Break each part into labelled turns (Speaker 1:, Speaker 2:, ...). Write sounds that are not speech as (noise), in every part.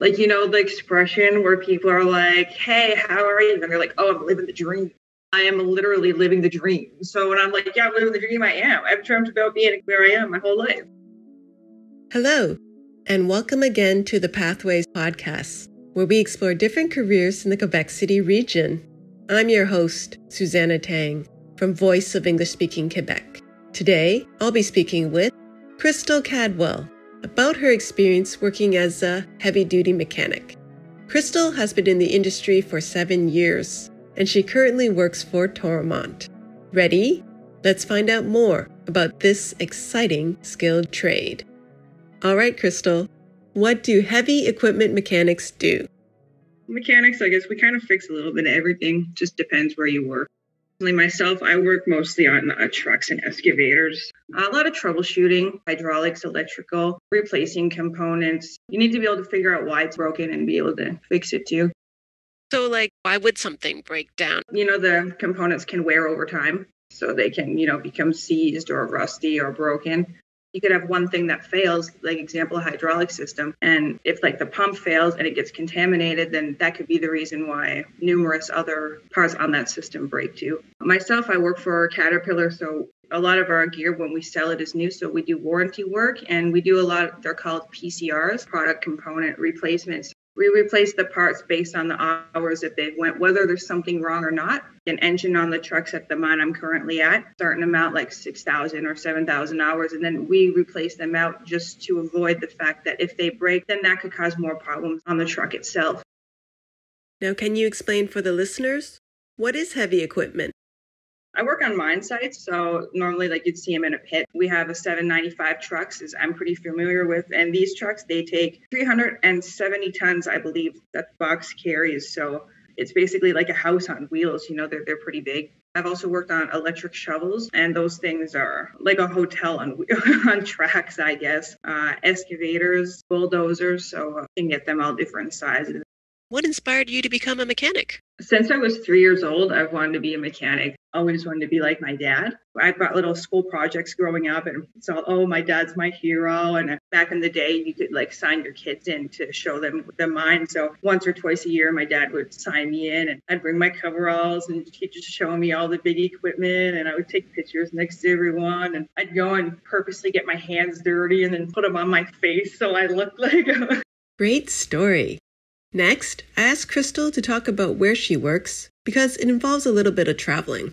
Speaker 1: Like, you know, the expression where people are like, hey, how are you? And they're like, oh, I'm living the dream. I am literally living the dream. So when I'm like, yeah, I'm living the dream, I am. I've dreamt about being where I am my whole life.
Speaker 2: Hello, and welcome again to the Pathways Podcast, where we explore different careers in the Quebec City region. I'm your host, Susanna Tang, from Voice of English Speaking Quebec. Today, I'll be speaking with Krystal Cadwell about her experience working as a heavy duty mechanic. Krystal has been in the industry for seven years, and she currently works for Toromont. Ready? Let's find out more about this exciting skilled trade. All right, Krystal, what do heavy equipment mechanics do?
Speaker 1: Mechanics, I guess we kind of fix a little bit of everything, just depends where you work. Myself, I work mostly on uh, trucks and excavators. A lot of troubleshooting, hydraulics, electrical, replacing components. You need to be able to figure out why it's broken and be able to fix it too.
Speaker 2: So, like, why would something break down?
Speaker 1: You know, the components can wear over time. So they can, you know, become seized or rusty or broken you could have one thing that fails like example a hydraulic system and if like the pump fails and it gets contaminated then that could be the reason why numerous other parts on that system break too myself i work for caterpillar so a lot of our gear when we sell it is new so we do warranty work and we do a lot they're called pcrs product component replacements we replace the parts based on the hours that they've went, whether there's something wrong or not. An engine on the trucks at the mine I'm currently at, certain amount like 6,000 or 7,000 hours, and then we replace them out just to avoid the fact that if they break, then that could cause more problems on the truck itself.
Speaker 2: Now, can you explain for the listeners what is heavy equipment?
Speaker 1: I work on mine sites, so normally like you'd see them in a pit. We have a 795 trucks, as I'm pretty familiar with, and these trucks they take 370 tons, I believe, that the box carries. So it's basically like a house on wheels. You know, they're they're pretty big. I've also worked on electric shovels, and those things are like a hotel on (laughs) on tracks, I guess. Uh, excavators, bulldozers, so you can get them all different sizes.
Speaker 2: What inspired you to become a mechanic?
Speaker 1: Since I was three years old, I've wanted to be a mechanic. Always wanted to be like my dad. I've got little school projects growing up, and it's all, oh, my dad's my hero. And back in the day, you could like sign your kids in to show them the mine. So once or twice a year, my dad would sign me in, and I'd bring my coveralls, and he'd just show me all the big equipment, and I would take pictures next to everyone, and I'd go and purposely get my hands dirty and then put them on my face so I looked (laughs) like a
Speaker 2: Great story. Next, I asked Krystal to talk about where she works because it involves a little bit of traveling.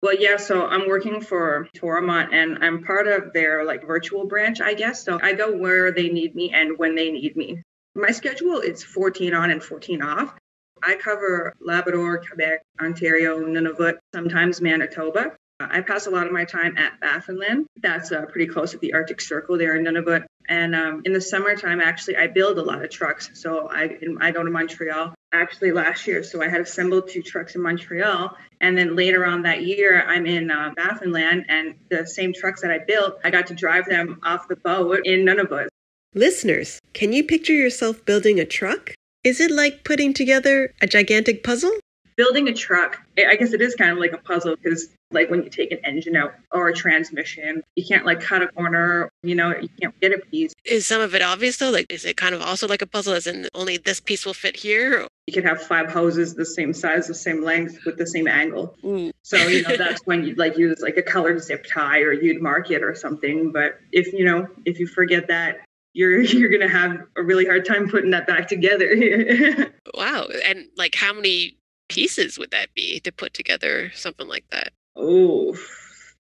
Speaker 1: Well, yeah, so I'm working for Toromont and I'm part of their like virtual branch, I guess. So I go where they need me and when they need me. My schedule is 14 on and 14 off. I cover Labrador, Quebec, Ontario, Nunavut, sometimes Manitoba. I pass a lot of my time at Baffinland. That's uh, pretty close to the Arctic Circle there in Nunavut. And um, in the summertime, actually, I build a lot of trucks. So I, I go to Montreal actually last year. So I had assembled two trucks in Montreal. And then later on that year, I'm in uh, Baffinland. And the same trucks that I built, I got to drive them off the boat in Nunavut.
Speaker 2: Listeners, can you picture yourself building a truck? Is it like putting together a gigantic puzzle?
Speaker 1: Building a truck, I guess it is kind of like a puzzle because like when you take an engine out or a transmission, you can't like cut a corner, you know, you can't get a piece.
Speaker 2: Is some of it obvious though? Like, is it kind of also like a puzzle as in only this piece will fit here?
Speaker 1: You could have five hoses the same size, the same length with the same angle. Ooh. So, you know, that's when you'd like use like a colored zip tie or you'd mark it or something. But if, you know, if you forget that, you're (laughs) you're gonna have a really hard time putting that back together. (laughs)
Speaker 2: wow. And like how many pieces would that be to put together something like that?
Speaker 1: Oh,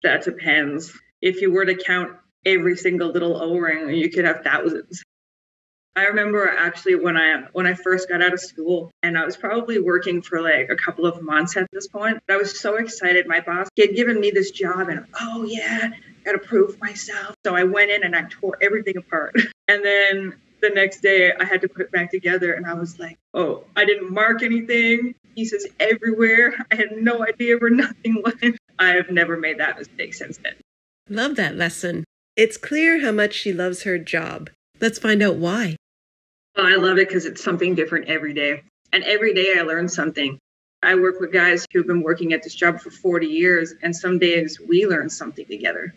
Speaker 1: that depends. If you were to count every single little O-ring, you could have thousands. I remember actually when I when I first got out of school and I was probably working for like a couple of months at this point. I was so excited. My boss had given me this job and oh yeah, gotta prove myself. So I went in and I tore everything apart. (laughs) And then the next day I had to put it back together and I was like, oh, I didn't mark anything. Pieces everywhere. I had no idea where nothing went. I have never made that mistake since then.
Speaker 2: Love that lesson. It's clear how much she loves her job. Let's find out why.
Speaker 1: Well, I love it because it's something different every day. And every day I learn something. I work with guys who've been working at this job for 40 years, and some days we learn something together.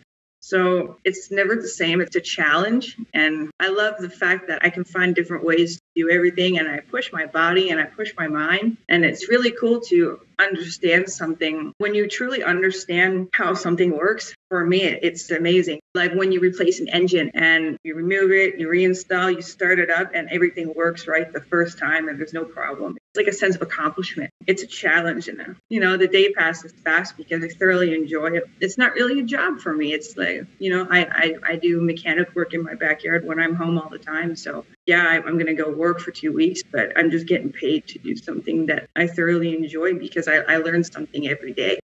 Speaker 1: So it's never the same. It's a challenge. And I love the fact that I can find different ways to do everything and I push my body and I push my mind. And it's really cool to understand something. When you truly understand how something works, for me, it's amazing. Like when you replace an engine and you remove it, you reinstall, you start it up, and everything works right the first time and there's no problem. Like a sense of accomplishment. It's a challenge. And, you know, the day passes fast because I thoroughly enjoy it. It's not really a job for me. It's like, you know, I, I, I do mechanic work in my backyard when I'm home all the time. So, yeah, I, I'm going to go work for two weeks, but I'm just getting paid to do something that I thoroughly enjoy because I, I learn something every day.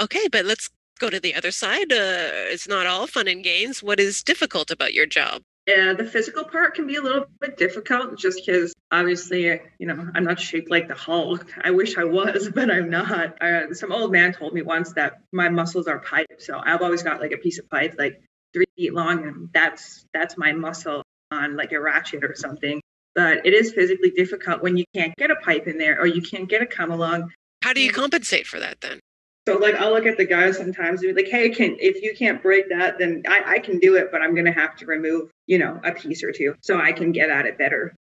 Speaker 2: Okay, but let's go to the other side. Uh, it's not all fun and games. What is difficult about your job?
Speaker 1: Yeah, the physical part can be a little bit difficult just because obviously, you know, I'm not shaped like the Hulk. I wish I was, (laughs) but I'm not. Uh, some old man told me once that my muscles are pipe. So I've always got like a piece of pipe like three feet long, and that's that's my muscle on like a ratchet or something. But it is physically difficult when you can't get a pipe in there or you can't get a come along.
Speaker 2: How do you compensate for that then?
Speaker 1: So like I'll look at the guys sometimes and be like, hey, can if you can't break that, then I, I can do it, but I'm gonna have to remove, you know, a piece or two so I can get at it better.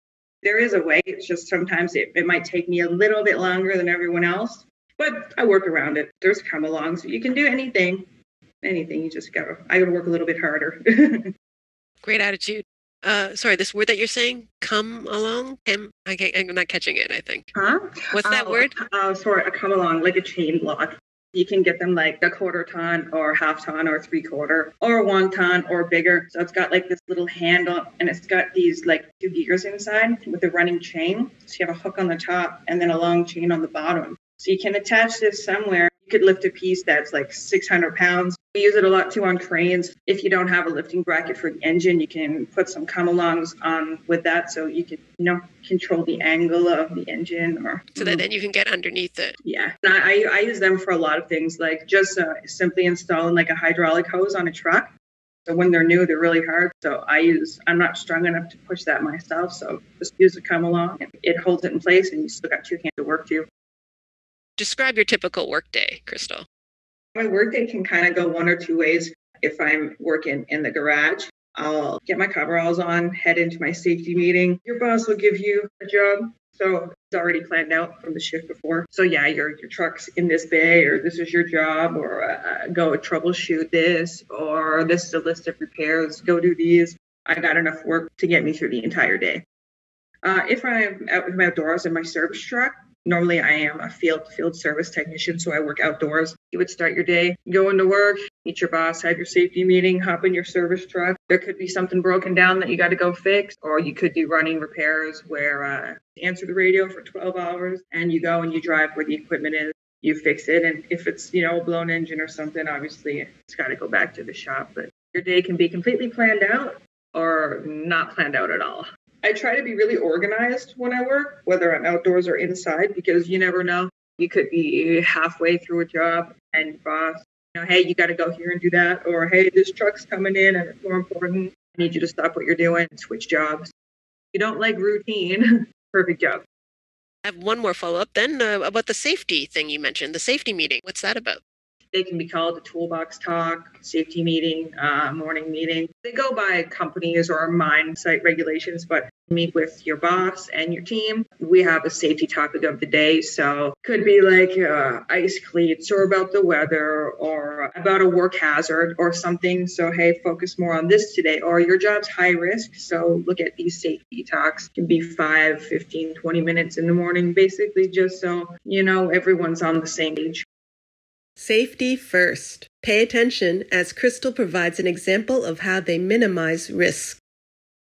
Speaker 1: There is a way. It's just sometimes it, it might take me a little bit longer than everyone else, but I work around it. There's come along. So you can do anything. Anything. You just gotta I gotta work a little bit harder. (laughs)
Speaker 2: Great attitude. Uh, sorry, this word that you're saying, come along. Him, I can't, I'm not catching it. I think.
Speaker 1: Huh?
Speaker 2: What's that
Speaker 1: oh,
Speaker 2: word?
Speaker 1: Oh, sorry, a come along, like a chain block. You can get them like a quarter ton or half ton or three quarter or one ton or bigger. So it's got like this little handle and it's got these like two gears inside with a running chain. So you have a hook on the top and then a long chain on the bottom. So you can attach this somewhere. You could lift a piece that's like 600 pounds. We use it a lot too on cranes. If you don't have a lifting bracket for the engine, you can put some come alongs on with that so you can, you know, control the angle of the engine or
Speaker 2: So that then you can get underneath it.
Speaker 1: yeah, and I, I use them for a lot of things, like just uh, simply installing like a hydraulic hose on a truck. So when they're new, they're really hard. So I use, I'm not strong enough to push that myself. So just use a come along it holds it in place and you still got two hands to work to.
Speaker 2: Describe your typical workday, Krystal.
Speaker 1: My workday can kind of go one or two ways. If I'm working in the garage, I'll get my coveralls on, head into my safety meeting. Your boss will give you a job. So it's already planned out from the shift before. So yeah, your your truck's in this bay, or this is your job, or uh, go troubleshoot this, or this is a list of repairs. Go do these. I got enough work to get me through the entire day. Uh, if I'm out with my outdoors in my service truck, normally I am a field field service technician, so I work outdoors. You would start your day, go into work, meet your boss, have your safety meeting, hop in your service truck. There could be something broken down that you got to go fix, or you could do running repairs where uh, answer the radio for 12 hours and you go and you drive where the equipment is. You fix it, and if it's you know a blown engine or something, obviously it's got to go back to the shop. But your day can be completely planned out or not planned out at all. I try to be really organized when I work, whether I'm outdoors or inside, because you never know. You could be halfway through a job and your boss, you know, hey, you got to go here and do that, or hey, this truck's coming in and it's more important. I need you to stop what you're doing and switch jobs. You don't like routine. (laughs) Perfect job.
Speaker 2: I have one more follow up then uh, about the safety thing you mentioned, the safety meeting. What's that about?
Speaker 1: They can be called a toolbox talk, safety meeting, uh, morning meeting. They go by companies or mine site regulations, but meet with your boss and your team. We have a safety topic of the day. So could be like uh, ice cleats or about the weather or about a work hazard or something. So, hey, focus more on this today. Or your job's high risk. So look at these safety talks. It can be 5, 15, 20 minutes in the morning, basically just so, you know, everyone's on the same page.
Speaker 2: Safety first. Pay attention as Krystal provides an example of how they minimize risk.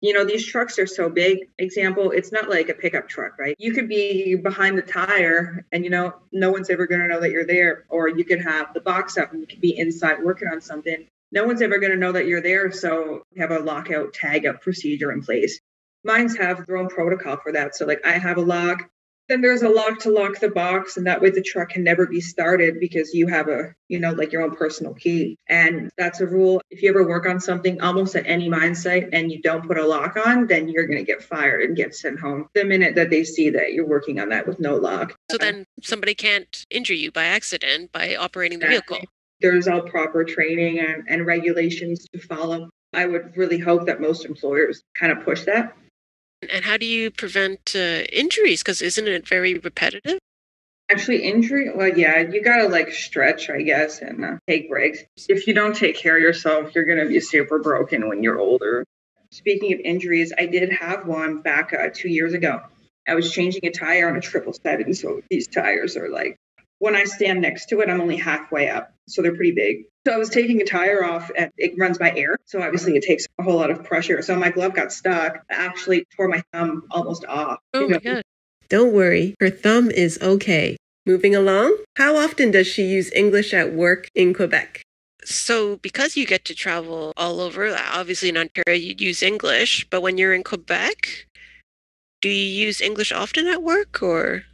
Speaker 1: You know these trucks are so big. Example it's not like a pickup truck right? You could be behind the tire and you know no one's ever going to know that you're there or you could have the box up and you could be inside working on something. No one's ever going to know that you're there so have a lockout tag up procedure in place. Mines have their own protocol for that. So like i have a lock then there's a lock to lock the box and that way the truck can never be started because you have a you know like your own personal key and that's a rule if you ever work on something almost at any mine site and you don't put a lock on then you're going to get fired and get sent home the minute that they see that you're working on that with no lock
Speaker 2: So then somebody can't injure you by accident by operating the vehicle.
Speaker 1: there's all proper training and, and regulations to follow. I would really hope that most employers kind of push that.
Speaker 2: And how do you prevent uh, injuries? Because isn't it very repetitive?
Speaker 1: Actually, injury, well, yeah, you got to like stretch, I guess, and uh, take breaks. If you don't take care of yourself, you're going to be super broken when you're older. Speaking of injuries, I did have one back uh, two years ago. I was changing a tire on a triple seven. So these tires are like, when I stand next to it, I'm only halfway up. So they're pretty big. So I was taking a tire off and it runs by air. So obviously it takes a whole lot of pressure. So my glove got stuck. I actually tore my thumb almost off.
Speaker 2: Oh my God. Don't worry, her thumb is okay. Moving along, how often does she use English at work in Quebec? So, because you get to travel all over, obviously in Ontario you'd use English, but when you're in Quebec, do you use English often at work or?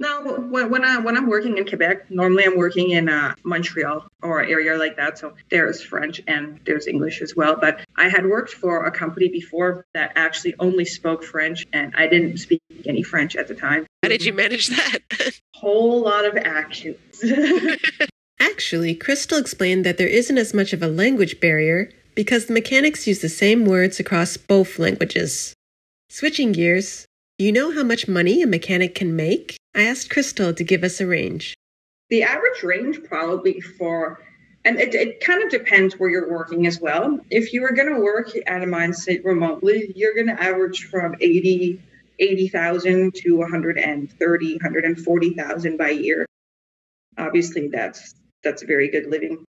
Speaker 1: No, when I when I'm working in Quebec, normally I'm working in uh, Montreal or area like that. So there's French and there's English as well. But I had worked for a company before that actually only spoke French, and I didn't speak any French at the time.
Speaker 2: How did you manage that? (laughs)
Speaker 1: Whole lot of actions. (laughs)
Speaker 2: actually, Krystal explained that there isn't as much of a language barrier because the mechanics use the same words across both languages. Switching gears, you know how much money a mechanic can make? I asked Krystal to give us a range.
Speaker 1: The average range probably for and it, it kind of depends where you're working as well. If you are going to work at a mine site remotely, you're going to average from 80 80,000 to 130, 140,000 by year. Obviously, that's that's very good living.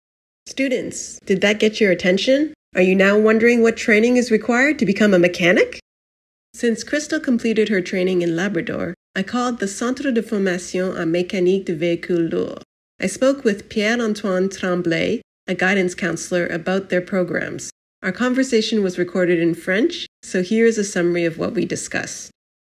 Speaker 2: Students, did that get your attention? Are you now wondering what training is required to become a mechanic? Since Krystal completed her training in Labrador, I called the Centre de Formation en Mécanique de Véhicules Lourds. I spoke with Pierre Antoine Tremblay, a guidance counselor, about their programs. Our conversation was recorded in French, so here is a summary of what we discussed.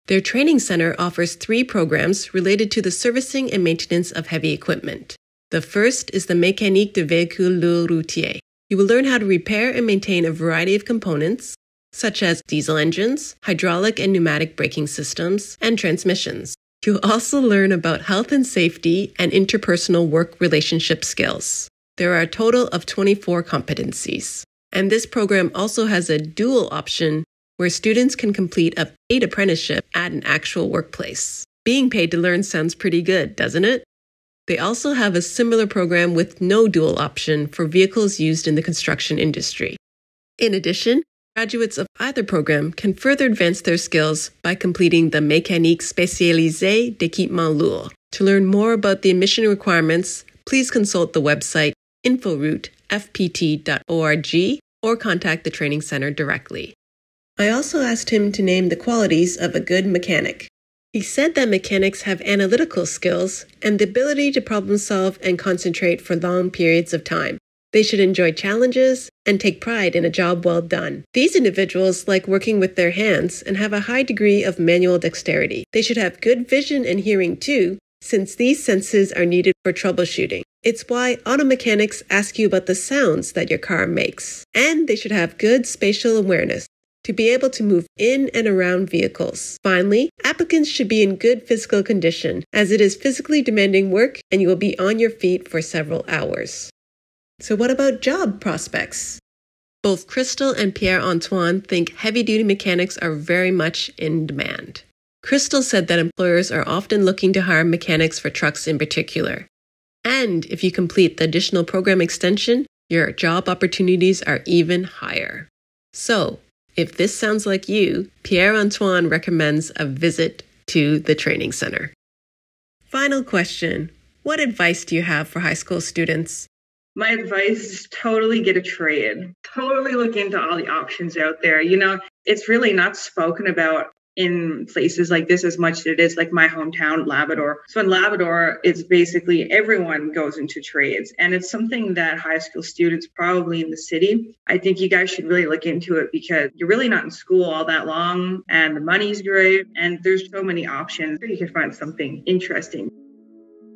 Speaker 2: Their training center offers three programs related to the servicing and maintenance of heavy equipment. The first is the Mécanique de Véhicules Lourds Routiers. You will learn how to repair and maintain a variety of components, such as diesel engines, hydraulic and pneumatic braking systems, and transmissions. You'll also learn about health and safety and interpersonal work relationship skills. There are a total of 24 competencies. And this program also has a dual option where students can complete a paid apprenticeship at an actual workplace. Being paid to learn sounds pretty good, doesn't it? They also have a similar program with no dual option for vehicles used in the construction industry. In addition, Graduates of either program can further advance their skills by completing the Mécanique spécialisée d'équipement lourd. To learn more about the admission requirements, please consult the website inforoutefpt.org or contact the training center directly. I also asked him to name the qualities of a good mechanic. He said that mechanics have analytical skills and the ability to problem solve and concentrate for long periods of time. They should enjoy challenges and take pride in a job well done. These individuals like working with their hands and have a high degree of manual dexterity. They should have good vision and hearing too, since these senses are needed for troubleshooting. It's why auto mechanics ask you about the sounds that your car makes. And they should have good spatial awareness to be able to move in and around vehicles. Finally, applicants should be in good physical condition, as it is physically demanding work and you will be on your feet for several hours. So, what about job prospects? Both Krystal and Pierre Antoine think heavy duty mechanics are very much in demand. Krystal said that employers are often looking to hire mechanics for trucks in particular. And if you complete the additional program extension, your job opportunities are even higher. So, if this sounds like you, Pierre Antoine recommends a visit to the training center. Final question What advice do you have for high school students?
Speaker 1: My advice is totally get a trade. Totally look into all the options out there. You know, it's really not spoken about in places like this as much as it is like my hometown, Labrador. So in Labrador, it's basically everyone goes into trades. And it's something that high school students probably in the city, I think you guys should really look into it because you're really not in school all that long and the money's great and there's so many options. You can find something interesting.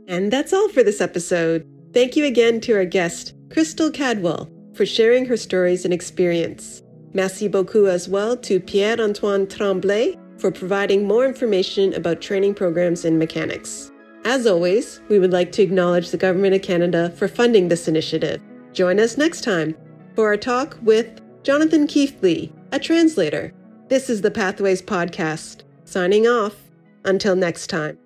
Speaker 2: And that's all for this episode. Thank you again to our guest, Krystal Cadwell, for sharing her stories and experience. Merci beaucoup as well to Pierre Antoine Tremblay for providing more information about training programs in mechanics. As always, we would like to acknowledge the Government of Canada for funding this initiative. Join us next time for our talk with Jonathan Keithley, a translator. This is the Pathways Podcast. Signing off. Until next time.